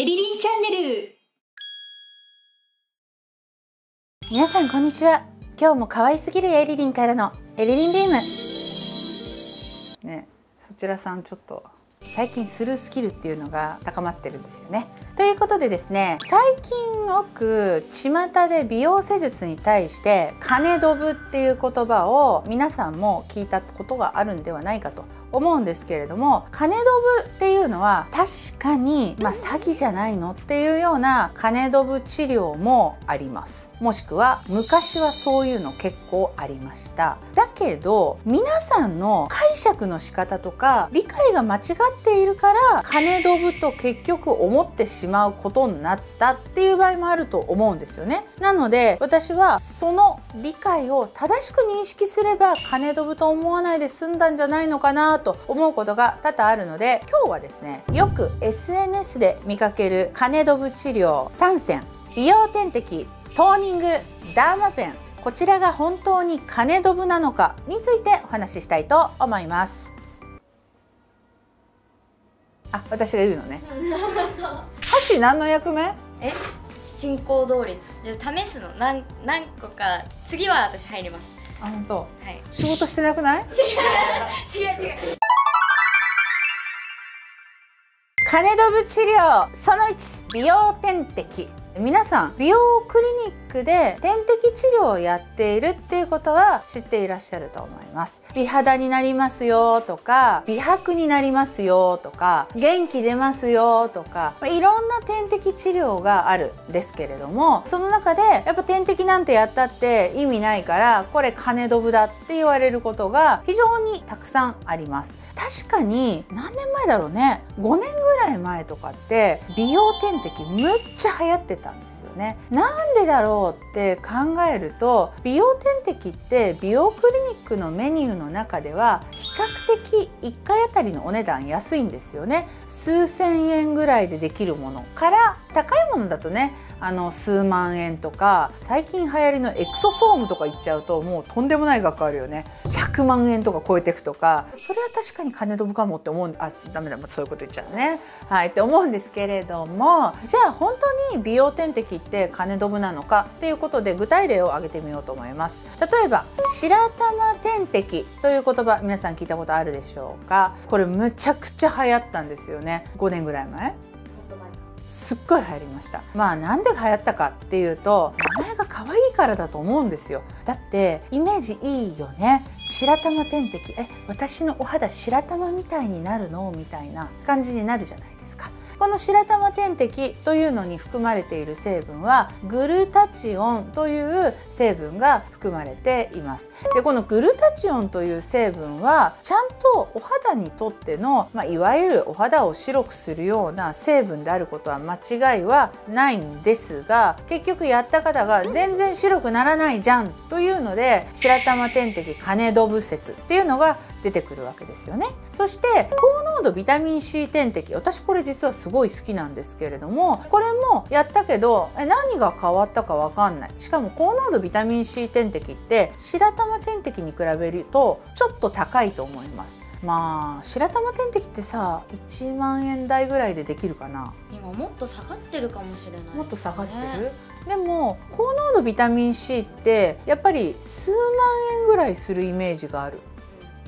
エリリンチャンネル。皆さんこんにちは。今日も可愛すぎるエリリンからのエリリンビーム。ねそちらさんちょっと最近スルースキルっていうのが高まってるんですよねということでですね最近よく巷で美容施術に対して金ドブっていう言葉を皆さんも聞いたことがあるんではないかと思うんですけれども金ドブっていうのは確かに、まあ、詐欺じゃないのっていうような金ドブ治療もあります。もしくは昔はそういうの結構ありました。だけど皆さんの解釈の仕方とか理解が間違っているから金ドブと結局思ってしまう。まうことになったっていう場合もあると思うんですよね。なので私はその理解を正しく認識すれば金ドブと思わないで済んだんじゃないのかなと思うことが多々あるので今日はですねよく SNS で見かける金ドブ治療3選美容点滴トーニングダーマペン。こちらが本当に金ドブなのかについてお話ししたいと思います。あ、私が言うのね。箸何の役目？え？進行通りじゃあ試すの。何何個か。次は私入ります。あ、本当。はい。仕事してなくない？違う違う金ドブ治療その1美容点滴皆さん美容クリニックで点滴治療をやっているっていうことは知っていらっしゃると思います。美肌になりますよとか美白になりますよとか元気出ますよとかまいろんな点滴治療があるんですけれどもその中でやっぱ点滴なんてやったって意味ないからこれ金ドブだって言われることが非常にたくさんあります。確かに何年前だろうね？5年ぐらい前とかって美容点滴むっちゃ流行ってたんですよね。なんでだろうって考えると美容点滴って美容クリニックのメニューの中では比較的1回あたりのお値段安いんですよね。数千円ぐらいでできるものから高いものだとねあの数万円とか最近流行りのエクソソームとか言っちゃうともうとんでもない額あるよね。100万円とか超えていくとか。それは確かに金飛ぶかもって思うんあダメだそういうこと言っちゃうね。はいって思うんですけれどもじゃあ本当に美容点滴って金飛ぶなのかっていうことで具体例を挙げてみようと思います。例えば白玉点滴という言葉皆さん聞いたことあるでしょうか？これむちゃくちゃ流行ったんですよね。5年ぐらい前。すっごい流行りました。まあなんで流行ったかっていうと名前が可愛いからだと思うんですよ。だってイメージいいよね。白玉点滴え私のお肌白玉みたいになるの？みたいな感じになるじゃないですか。この白玉点滴というのに含まれている成分はグルタチオンという成分が含まれています。でこのグルタチオンという成分はちゃんとお肌にとっての、まあ、いわゆるお肌を白くするような成分であることは間違いはないんですが結局やった方が全然白くならないじゃんというので白玉点滴金ドブ説っていうのが出てくるわけですよね。そして高濃度ビタミン C 点滴私これ実はすごい好きなんですけれどもこれもやったけどえ何が変わったかわかんない。しかも高濃度ビタミン C 点滴って白玉点滴に比べるとちょっと高いと思います。まあ白玉点滴ってさ1万円台ぐらいでできるかな。今もっと下がってるかもしれない、もっと下がってる、でも高濃度ビタミン C ってやっぱり数万円ぐらいするイメージがある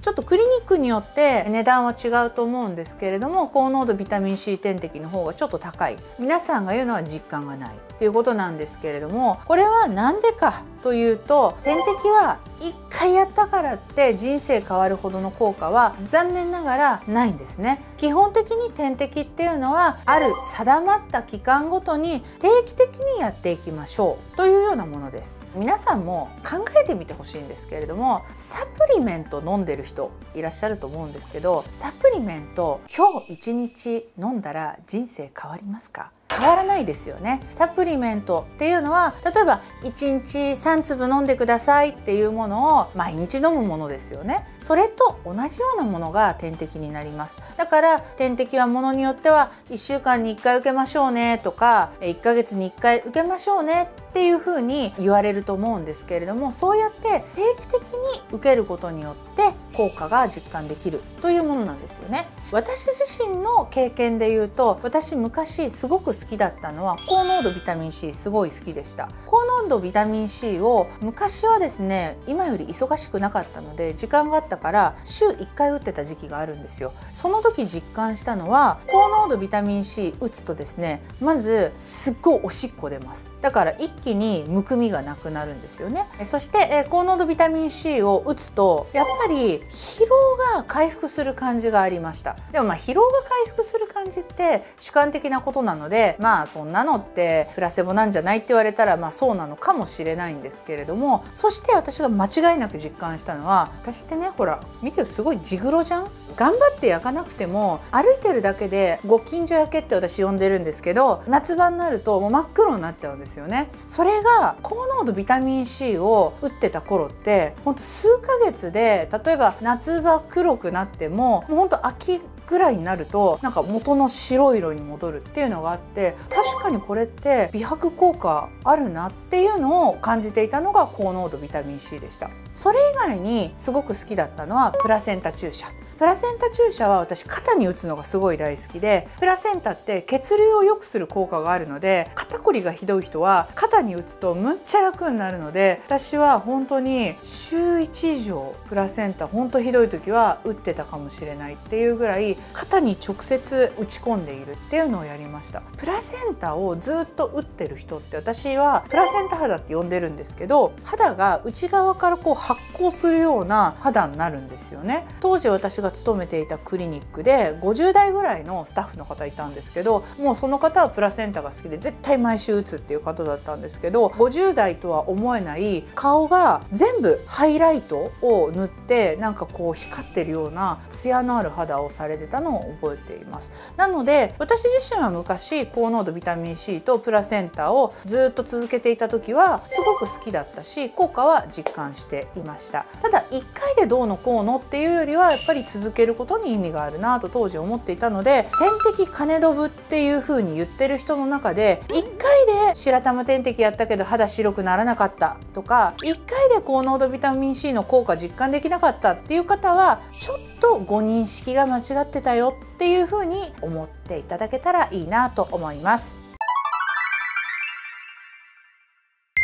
ちょっとクリニックによって値段は違うと思うんですけれども高濃度ビタミン C 点滴の方がちょっと高い。皆さんが言うのは実感がないということなんですけれどもこれは何でかというと点滴は1回やったからって人生変わるほどの効果は残念ながらないんですね。基本的に点滴っていうのはある定まった期間ごとに定期的にやっていきましょう。というようなものです。皆さんも考えてみてほしいんですけれどもサプリメント飲んでる人いらっしゃると思うんですけどサプリメント今日1日飲んだら人生変わりますか？変わらないですよね。サプリメントっていうのは例えば1日3粒飲んでくださいっていうものを毎日飲むものですよね。それと同じようなものが点滴になります。だから点滴はものによっては1週間に1回受けましょうねとか1ヶ月に1回受けましょうねっていうふうに言われると思うんですけれどもそうやって定期的に受けることによって効果が実感できるというものなんですよね。私自身の経験で言うと私昔すごく好きだったのは高濃度ビタミン C すごい好きでした。高濃度ビタミン C を昔はですね今より忙しくなかったので時間があったから週1回打ってた時期があるんですよ。その時実感したのは高濃度ビタミン C 打つとですねまずすっごいおしっこ出ます。だから一気にむくみがなくなるんですよね。そして高濃度ビタミン C を打つとやっぱり疲労が回復する感じがありました。でもまあ疲労が回復する感じって主観的なことなのでまあそんなのってプラセボなんじゃないって言われたらまあそうなのかもしれないんですけれどもそして私が間違いなく実感したのは私ってねほら見てるすごいジグロじゃん頑張って焼かなくても歩いてるだけでご近所焼けって私呼んでるんですけど夏場になるともう真っ黒になっちゃうんですよね。それが高濃度ビタミン C を打ってた頃ってほんと数ヶ月で例えば夏場黒くなってももうほんと秋ぐらいになるとなんか元の白色に戻るっていうのがあって確かにこれって美白効果あるなっていうのを感じていたのが高濃度ビタミン C でした。それ以外にすごく好きだったのはプラセンタ注射。プラセンタ注射は私肩に打つのがすごい大好きでプラセンタって血流を良くする効果があるので肩こりがひどい人は肩に打つとむっちゃ楽になるので私は本当に週1以上プラセンタ本当ひどい時は打ってたかもしれないっていうぐらい肩に直接打ち込んでいるっていうのをやりました。プラセンタをずっと打ってる人って私はプラセンタ肌って呼んでるんですけど肌が内側からこう発光するような肌になるんですよね。当時私が勤めていたクリニックで50代ぐらいのスタッフの方いたんですけどもうその方はプラセンタが好きで絶対毎週打つっていう方だったんですけど50代とは思えない顔が全部ハイライトを塗ってなんかこう光ってるようなツヤのある肌をされてたのを覚えています。なので私自身は昔高濃度ビタミン C とプラセンタをずっと続けていた時はすごく好きだったし効果は実感していました。ただ1回でどうのこうのっていうよりはやっぱり続続けることに意味があるなと当時思っていたので点滴金ドブっていう風に言ってる人の中で1回で白玉点滴やったけど肌白くならなかったとか1回で高濃度ビタミン C の効果実感できなかったっていう方はちょっとご認識が間違ってたよっていう風に思っていただけたらいいなと思います。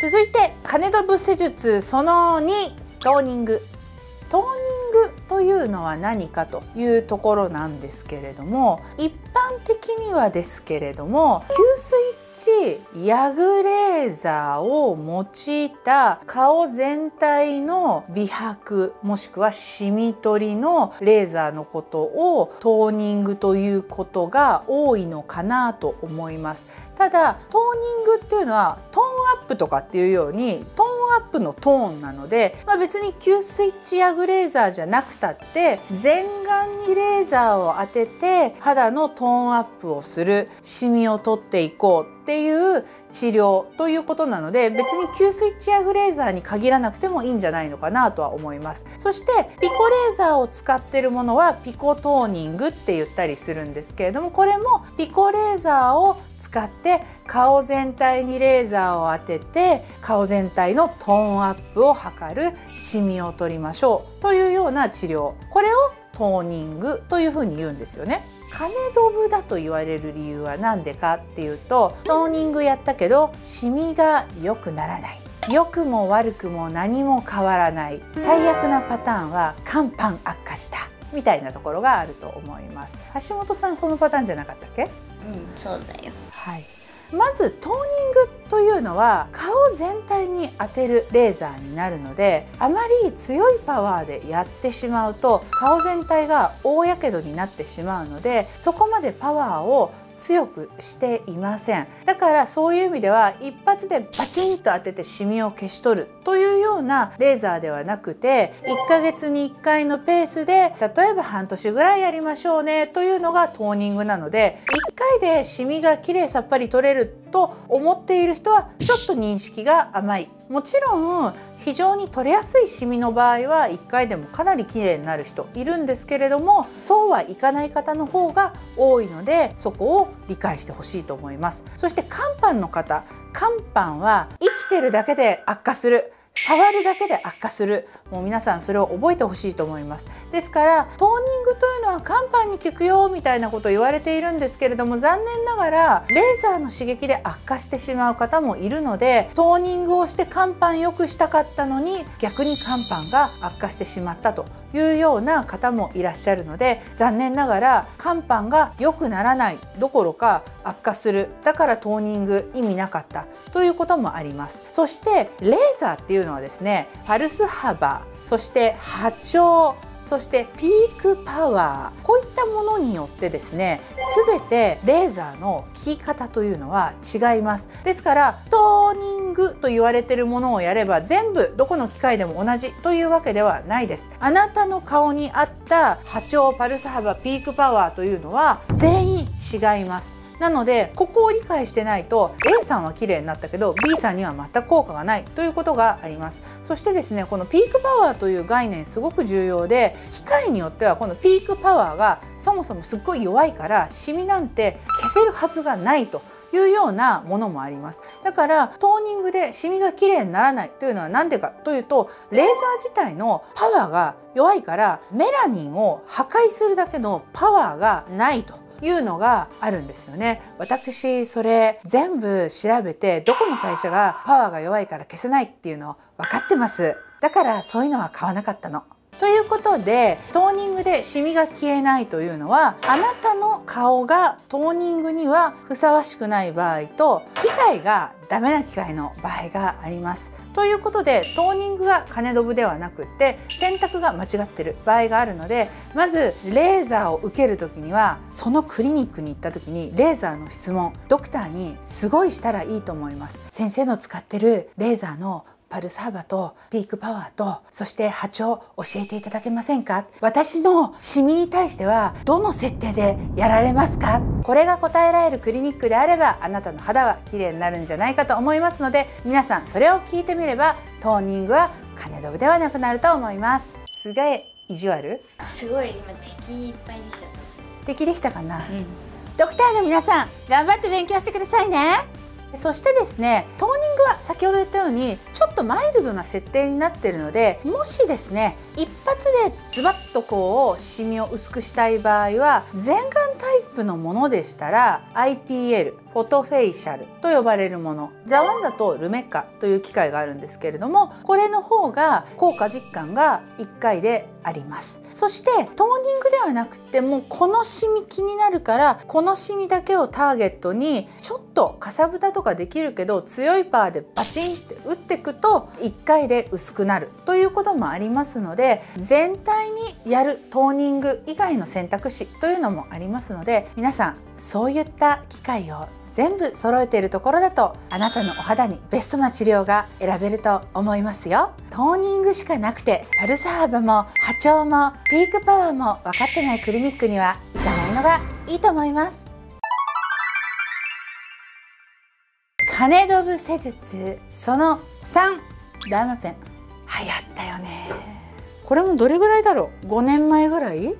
続いて金ドブ施術その2トーニングトーニングというのは何かというところなんですけれども一般的にはですけれども QスイッチYAGレーザーを用いた顔全体の美白もしくはシミ取りのレーザーのことをトーニングということが多いのかなと思います。ただトーニングっていうのはトーンアップとかっていうようにトーンアップのトーンなので、まあ、別に Qスイッチヤグレーザーじゃなくたって全顔にレーザーを当てて肌のトーンアップをするシミを取っていこうっていう治療ということなので別に Qスイッチヤグレーザーに限らなくてもいいんじゃないのかなとは思います。そしてピコレーザーを使ってるものはピコトーニングって言ったりするんですけれどもこれもピコレーザーを使って顔全体にレーザーを当てて顔全体のトーンアップを図るシミを取りましょう。というような治療。これをトーニングというふうに言うんですよね。金ドブだと言われる理由は何でかっていうとトーニングやったけどシミが良くならない。良くも悪くも何も変わらない。最悪なパターンは肝斑悪化した。みたいなところがあると思います。橋本さんそのパターンじゃなかったっけ？うんそうだよ。はい。まずトーニングというのは顔全体に当てるレーザーになるのであまり強いパワーでやってしまうと顔全体が大やけどになってしまうのでそこまでパワーを強くしていません。だからそういう意味では一発でバチンと当ててシミを消し取るというようなレーザーではなくて1ヶ月に1回のペースで例えば半年ぐらいやりましょうねというのがトーニングなので1回でシミがきれいさっぱり取れると思っている人はちょっと認識が甘い。もちろん非常に取れやすいシミの場合は1回でもかなり綺麗になる人いるんですけれどもそうはいかない方の方が多いのでそこを理解してほしいと思います。そして肝斑の方。肝斑は生きてるだけで悪化する。触るだけで悪化する。もう皆さんそれを覚えてほしいと思います。ですからトーニングというのは肝斑に効くよみたいなことを言われているんですけれども残念ながらレーザーの刺激で悪化してしまう方もいるのでトーニングをして肝斑良くしたかったのに逆に肝斑が悪化してしまったと。いうような方もいらっしゃるので残念ながら肝斑が良くならないどころか悪化する。だからトーニング意味なかったということもあります。そしてレーザーっていうのはですねパルス幅そして波長そしてピークパワーこういったものによってですね全てレーザーの効き方というのは違います。ですからトーニングと言われているものをやれば全部どこの機械でも同じというわけではないです。あなたの顔に合った波長パルス幅ピークパワーというのは全員違います。なのでここを理解してないと A さんは綺麗になったけど B さんには全く効果がないということがあります。そしてですねこのピークパワーという概念すごく重要で機械によってはこのピークパワーがそもそもすっごい弱いからシミなんて消せるはずがないというようなものもあります。だからトーニングでシミが綺麗にならないというのは何でかというとレーザー自体のパワーが弱いからメラニンを破壊するだけのパワーがないと。いうのがあるんですよね。私それ全部調べてどこの会社がパワーが弱いから消せないっていうの分かってます。だからそういうのは買わなかったの。ということでトーニングでシミが消えないというのはあなたの顔がトーニングにはふさわしくない場合と機械がダメな機械の場合があります。ということでトーニングが金ドブではなくって選択が間違ってる場合があるのでまずレーザーを受ける時にはそのクリニックに行った時にレーザーの質問ドクターにすごいしたらいいと思います。先生の使ってるレーザーのパルス幅とピークパワーとそして波長教えていただけませんか？私のシミに対してはどの設定でやられますか？これが答えられるクリニックであればあなたの肌は綺麗になるんじゃないかと思いますので皆さんそれを聞いてみればトーニングは金ドブではなくなると思います。すげえ意地悪？すごい今敵いっぱいできた。敵できたかな、うん。ドクターの皆さん頑張って勉強してくださいねそしてですねトーニングは先ほど言ったようにちょっとマイルドな設定になっているのでもしですね一発でズバッとこうシミを薄くしたい場合は全顔タイプのものでしたら IPL フォトフェイシャルと呼ばれるもの。ザワンだとルメッカという機械があるんですけれどもこれの方が効果実感が1回であります。そしてトーニングではなくてもうこのシミ気になるからこのシミだけをターゲットにちょっとかさぶたとかできるけど強いパワーでバチンって打っていくと1回で薄くなるということもありますので全体にやるトーニング以外の選択肢というのもありますので皆さんそういった機会を全部揃えているところだとあなたのお肌にベストな治療が選べると思いますよ。トーニングしかなくてパルス幅も波長もピークパワーも分かってないクリニックには行かないのがいいと思います。金ドブ施術その3ダーマペン。流行ったよね。これもどれぐらいだろう？5年前ぐらい？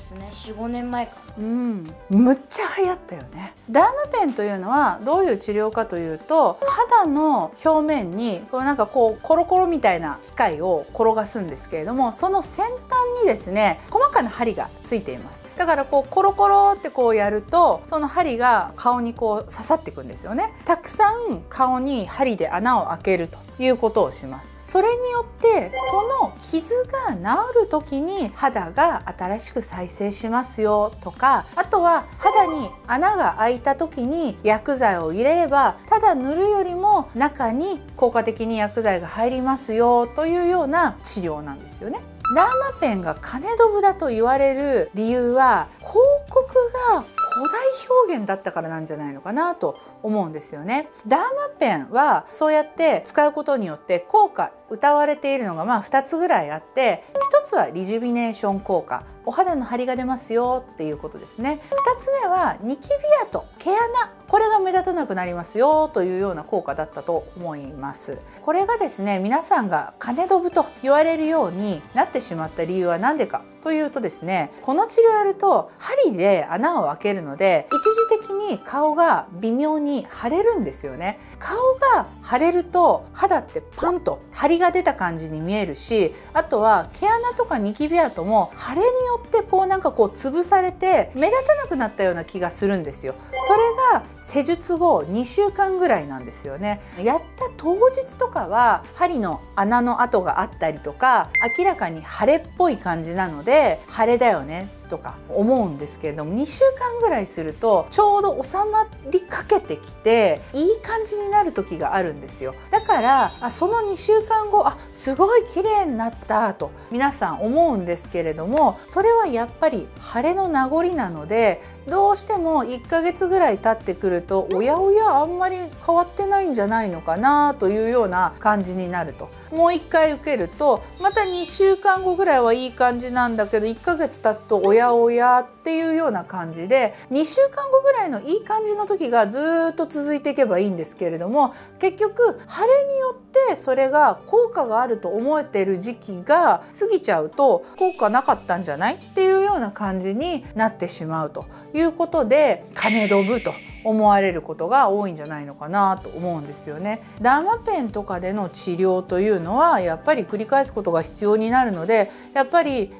すね。45年前か。うん、むっちゃ流行ったよね。ダーマペンというのはどういう治療かというと肌の表面にこうなんかこうコロコロみたいな機械を転がすんですけれどもその先端にですね細かな針がついていますだからこうコロコロってこうやるとその針が顔にこう刺さっていくんですよねたくさん顔に針で穴を開けるということをしますそれによってその傷が治る時に肌が新しく再生しますよとかあとは肌に穴が開いた時に薬剤を入れればただ塗るよりも中に効果的に薬剤が入りますよというような治療なんですよね。ラーマペンが金ドブだと言われる理由は広告が古代表現だったからなんじゃないのかなと思うんですよね。ダーマペンはそうやって使うことによって効果歌われているのがまあ2つぐらいあって1つはリジュビネーション効果。お肌の張りが出ますよっていうことですね。2つ目はニキビ跡毛穴。これが目立たなくなりますよというような効果だったと思います。これがですね皆さんが金ドブと言われるようになってしまった理由は何でか。というとですねこの治療やると針で穴を開けるので一時的に顔が微妙に腫れるんですよね。顔が腫れると肌ってパンと張りが出た感じに見えるしあとは毛穴とかニキビ跡も腫れによってこうなんかこう潰されて目立たなくなったような気がするんですよ。それが施術後2週間ぐらいなんですよね。やった当日とかは針の穴の跡があったりとか明らかに腫れっぽい感じなのでで腫れだよねとか思うんですけれども2週間ぐらいするとちょうど収まりかけてきていい感じになる時があるんですよ。だからあその2週間後あすごい綺麗になったと皆さん思うんですけれどもそれはやっぱり腫れの名残なのでどうしても1ヶ月ぐらい経ってくるとおやおやあんまり変わってないんじゃないのかなというような感じになると。もう1回受けるとまた2週間後ぐらいはいい感じなんだけど1ヶ月経つとおやおやっていうような感じで2週間後ぐらいのいい感じの時がずっと続いていけばいいんですけれども結局腫れによってそれが効果があると思えてる時期が過ぎちゃうと効果なかったんじゃないっていうような感じになってしまうといういうことで金ドブと思われることが多いんじゃないのかなと思うんですよね。ダーマペンとかでの治療というのはやっぱり繰り返すことが必要になるのでやっぱり1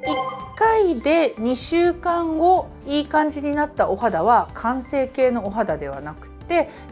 回で2週間後いい感じになったお肌は完成形のお肌ではなくて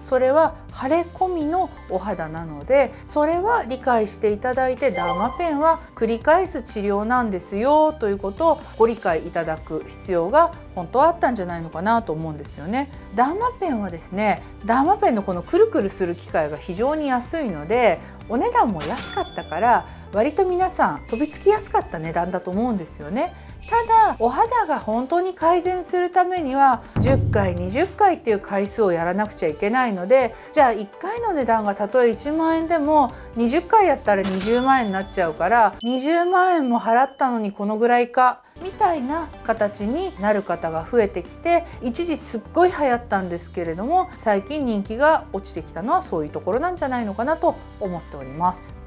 それは腫れ込みのお肌なのでそれは理解していただいてダーマペンは繰り返す治療なんですよということをご理解いただく必要が本当はあったんじゃないのかなと思うんですよね。ダーマペンはですねダーマペンのこのくるくるする機械が非常に安いのでお値段も安かったから割と皆さん飛びつきやすかった値段だと思うんですよね。ただお肌が本当に改善するためには10回20回っていう回数をやらなくちゃいけないのでじゃあ1回の値段がたとえ1万円でも20回やったら20万円になっちゃうから20万円も払ったのにこのぐらいかみたいな形になる方が増えてきて一時すっごい流行ったんですけれども最近人気が落ちてきたのはそういうところなんじゃないのかなと思っております。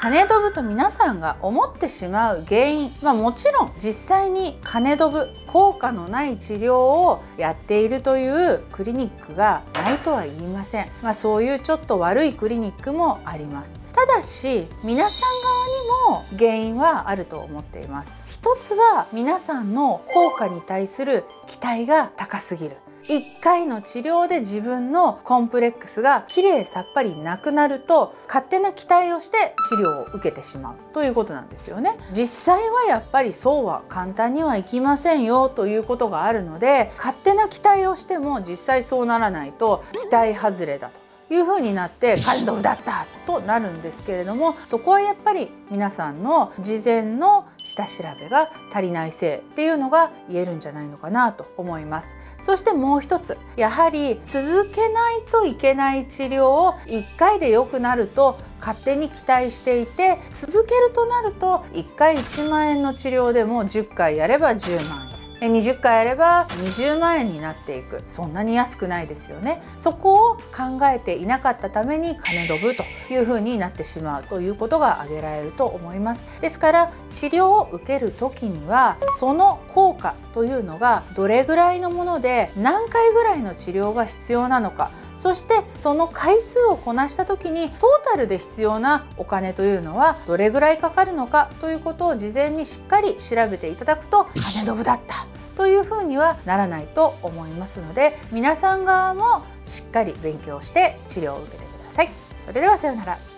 金ドブと皆さんが思ってしまう原因、まあ、もちろん実際に金ドブ効果のない治療をやっているというクリニックがないとは言いません、まあ、そういうちょっと悪いクリニックもあります。ただし皆さん側にも原因はあると思っています。一つは皆さんの効果に対する期待が高すぎる。1回の治療で自分のコンプレックスがきれいさっぱりなくなると勝手な期待をして治療を受けてしまうということなんですよね。実際はやっぱりそうは簡単にはいきませんよということがあるので勝手な期待をしても実際そうならないと期待外れだと。いう風になって感動だったとなるんですけれどもそこはやっぱり皆さんの事前の下調べが足りないせいっていうのが言えるんじゃないのかなと思います。そしてもう一つやはり続けないといけない治療を1回で良くなると勝手に期待していて続けるとなると1回1万円の治療でも10回やれば10万円。20回やれば20万円になっていく。そんなに安くないですよね。そこを考えていなかったために金ドブというふうになってしまう。ということが挙げられると思います。ですから治療を受ける時にはその効果というのがどれぐらいのもので何回ぐらいの治療が必要なのか。そしてその回数をこなした時にトータルで必要なお金というのはどれぐらいかかるのかということを事前にしっかり調べていただくと金ドブだった。というふうにはならないと思いますので皆さん側もしっかり勉強して治療を受けてください。それではさようなら。